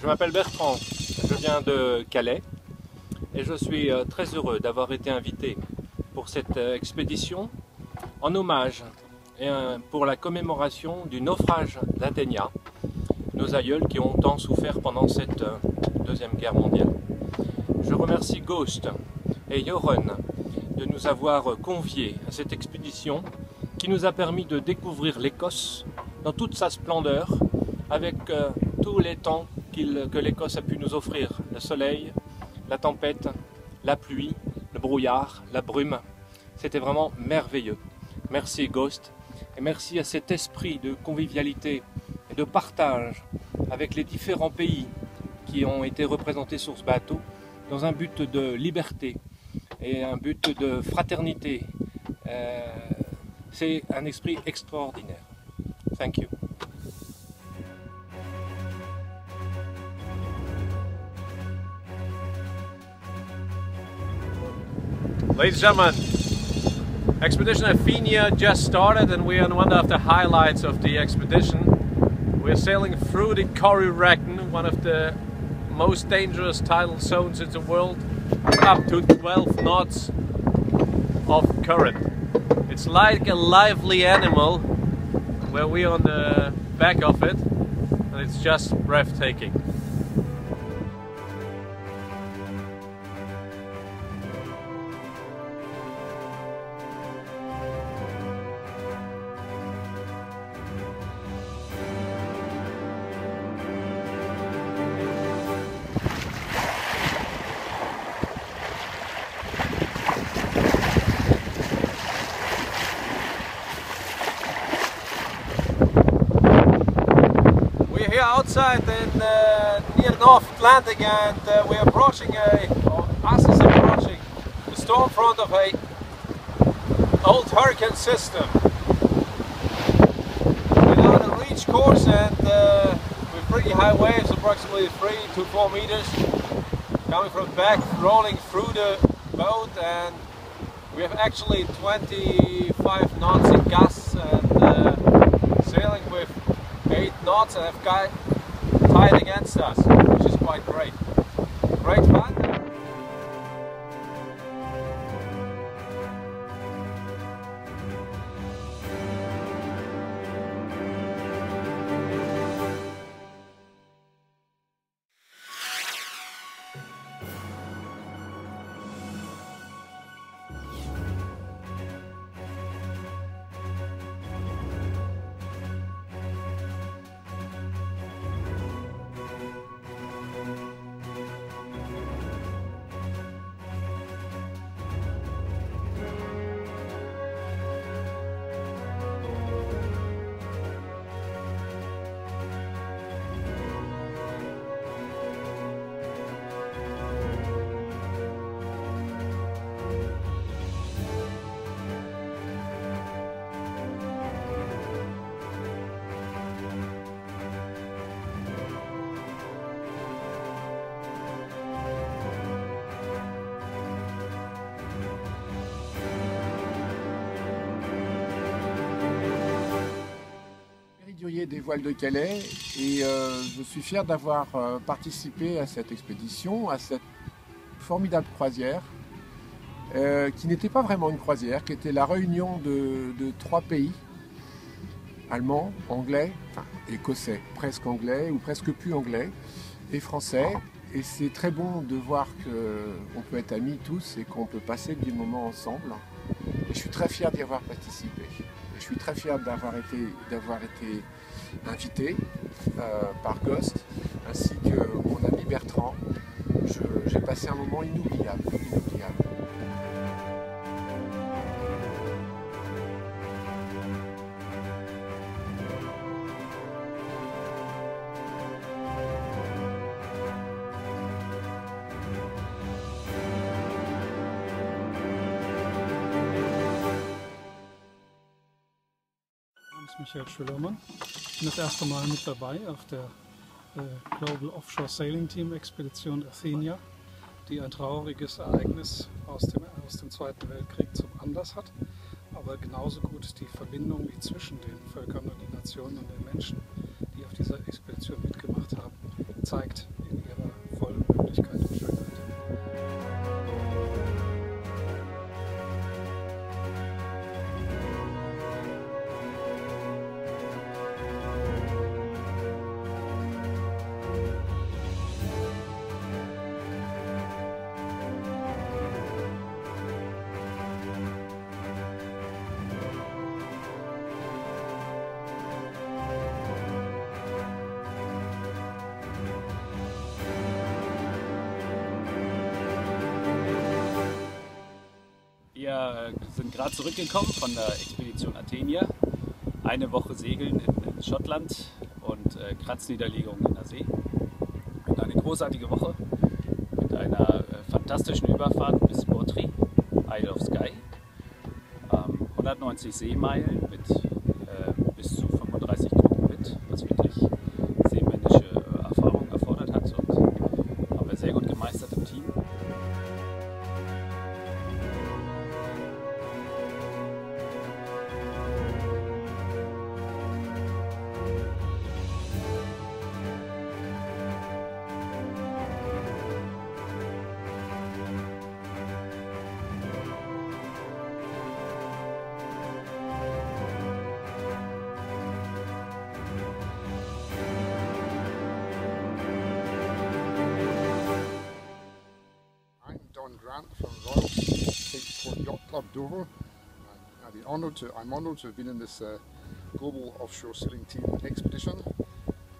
Je m'appelle Bertrand, je viens de Calais et je suis euh, très heureux d'avoir été invité pour cette euh, expédition en hommage et euh, pour la commémoration du naufrage d'Athénia, nos aïeuls qui ont tant souffert pendant cette Deuxième Guerre mondiale. Je remercie Ghost et Joren de nous avoir conviés à cette expédition qui nous a permis de découvrir l'Écosse dans toute sa splendeur, avec tous les temps que l'Écosse a pu nous offrir, le soleil, la tempête, la pluie, le brouillard, la brume. C'était vraiment merveilleux. Merci Ghost et merci à cet esprit de convivialité et de partage avec les différents pays qui ont été représentés sur ce bateau dans un but de liberté et un but de fraternité. Euh, c'est un esprit extraordinaire. Thank you. Ladies and gentlemen, Expedition Athenia just started and we are on one of the highlights of the expedition. We're sailing through the Corryvreckan, one of the most dangerous tidal zones in the world, up to 12 knots of current. It's like a lively animal where we're on the back of it and it's just breathtaking. Outside in uh, near North Atlantic and uh, we're approaching a, or us is approaching the storm front of a old hurricane system. We're now on a reach course and uh, with pretty high waves, approximately 3 to 4 meters, coming from back, rolling through the boat and we have actually 25 knots in gusts and uh, sailing with 8 knots and have tide against us, which is quite great. Great fun. Des voiles de Calais et euh, je suis fier d'avoir euh, participé à cette expédition, à cette formidable croisière euh, qui n'était pas vraiment une croisière, qui était la réunion de, trois pays, allemands, anglais, enfin écossais, presque anglais ou presque plus anglais, et français. Et c'est très bon de voir qu'on peut être amis tous et qu'on peut passer des moments ensemble. Et je suis très fier d'y avoir participé. Je suis très fier d'avoir été, d'avoir été invité euh, par Ghost, ainsi que mon ami Bertrand. J'ai passé un moment inoubliable. inoubliable. Michael Schüllermann. Ich bin das erste Mal mit dabei auf der äh, Global Offshore Sailing Team Expedition Athenia, die ein trauriges Ereignis aus dem, aus dem Zweiten Weltkrieg zum Anlass hat, aber genauso gut die Verbindung wie zwischen den Völkern und den Nationen und den Menschen, die auf dieser Expedition mitgemacht haben, gezeigt in ihrer vollen Möglichkeit und Schönheit. Wir sind gerade zurückgekommen von der Expedition Athenia. Eine Woche Segeln in, Schottland und äh, Kratzniederlegung in der See. Und eine großartige Woche mit einer äh, fantastischen Überfahrt bis Portree, Isle of Skye. Ähm, 190 Seemeilen mit Grant from Royal Yacht Club Dover. I've been honoured to, I'm honoured to have been in this uh, global offshore sailing team expedition.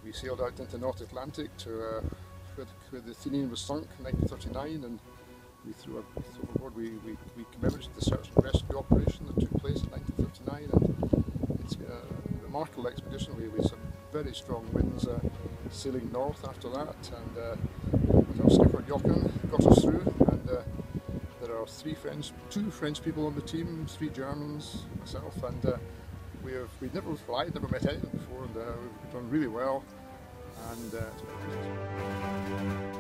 We sailed out into the North Atlantic to uh, where, the, where the Athenian was sunk in 1939 and we threw, a, we, we, we commemorated the search and rescue operation that took place in 1939 and it's been a remarkable expedition. We, we had some very strong winds uh, sailing north after that and uh, our skipper Jochen got us through and uh, there are three French, two French people on the team, three Germans, myself and uh, we have, we'd never, I'd never met anyone before and uh, we've done really well and uh,